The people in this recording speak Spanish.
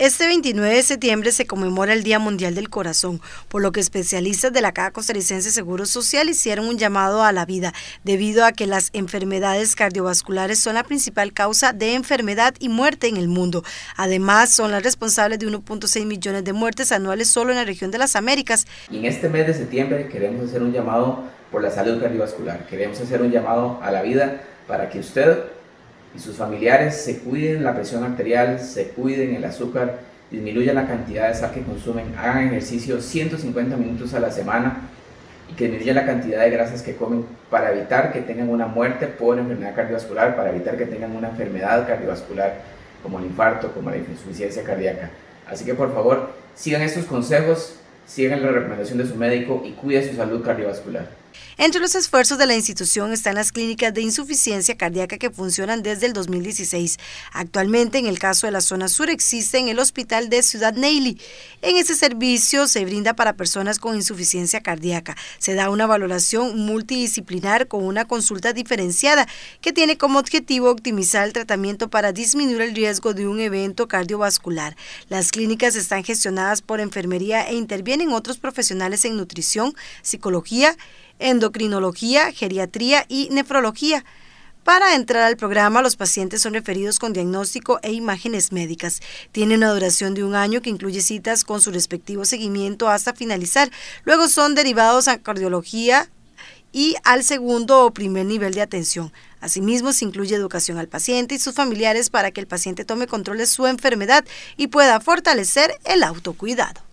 Este 29 de septiembre se conmemora el Día Mundial del Corazón, por lo que especialistas de la Caja Costarricense Seguro Social hicieron un llamado a la vida, debido a que las enfermedades cardiovasculares son la principal causa de enfermedad y muerte en el mundo. Además, son las responsables de 1.6 millones de muertes anuales solo en la región de las Américas. Y en este mes de septiembre queremos hacer un llamado por la salud cardiovascular, queremos hacer un llamado a la vida para que usted y sus familiares se cuiden la presión arterial, se cuiden el azúcar, disminuyan la cantidad de sal que consumen, hagan ejercicio 150 minutos a la semana y que disminuyan la cantidad de grasas que comen para evitar que tengan una muerte por enfermedad cardiovascular, para evitar que tengan una enfermedad cardiovascular como el infarto, como la insuficiencia cardíaca. Así que por favor, sigan estos consejos, sigan la recomendación de su médico y cuiden su salud cardiovascular. Entre los esfuerzos de la institución están las clínicas de insuficiencia cardíaca que funcionan desde el 2016. Actualmente, en el caso de la zona sur, existe en el Hospital de Ciudad Neily. En ese servicio se brinda para personas con insuficiencia cardíaca. Se da una valoración multidisciplinar con una consulta diferenciada que tiene como objetivo optimizar el tratamiento para disminuir el riesgo de un evento cardiovascular. Las clínicas están gestionadas por enfermería e intervienen otros profesionales en nutrición, psicología, endocrinología, geriatría y nefrología. Para entrar al programa, los pacientes son referidos con diagnóstico e imágenes médicas. Tiene una duración de un año que incluye citas con su respectivo seguimiento hasta finalizar. Luego son derivados a cardiología y al segundo o primer nivel de atención. Asimismo, se incluye educación al paciente y sus familiares para que el paciente tome control de su enfermedad y pueda fortalecer el autocuidado.